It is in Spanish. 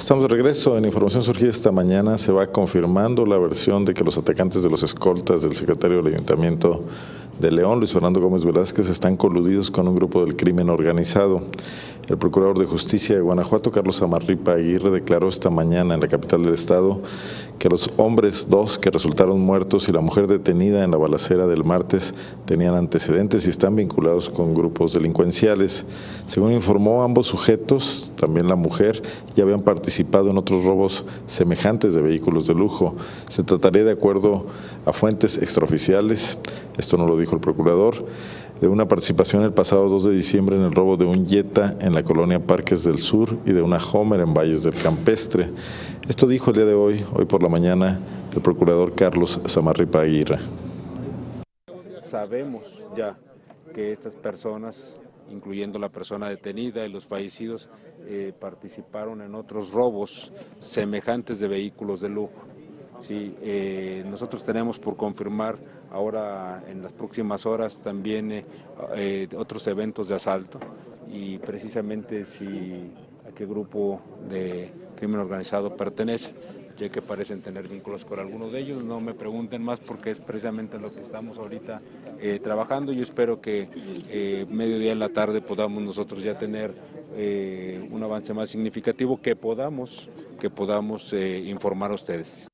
Estamos de regreso. En información surgida esta mañana se va confirmando la versión de que los atacantes de los escoltas del secretario del Ayuntamiento de León, Luis Fernando Gómez Velázquez, están coludidos con un grupo del crimen organizado. El procurador de justicia de Guanajuato, Carlos Amarripa Aguirre, declaró esta mañana en la capital del estado que los hombres dos que resultaron muertos y la mujer detenida en la balacera del martes tenían antecedentes y están vinculados con grupos delincuenciales. Según informó, ambos sujetos, también la mujer, ya habían participado en otros robos semejantes de vehículos de lujo. Se trataría de acuerdo a fuentes extraoficiales, esto no lo dijo el procurador, de una participación el pasado 2 de diciembre en el robo de un Jetta en la colonia Parques del Sur y de una Homer en Valles del Campestre. Esto dijo el día de hoy, hoy por la mañana, el procurador Carlos Samarripa Aguirre. Sabemos ya que estas personas, incluyendo la persona detenida y los fallecidos, eh, participaron en otros robos semejantes de vehículos de lujo. Sí, eh, nosotros tenemos por confirmar ahora en las próximas horas también eh, otros eventos de asalto y precisamente si a qué grupo de crimen organizado pertenece, ya que parecen tener vínculos con alguno de ellos. No me pregunten más porque es precisamente lo que estamos ahorita eh, trabajando. Yo espero que eh, mediodía en la tarde podamos nosotros ya tener eh, un avance más significativo que podamos, que podamos informar a ustedes.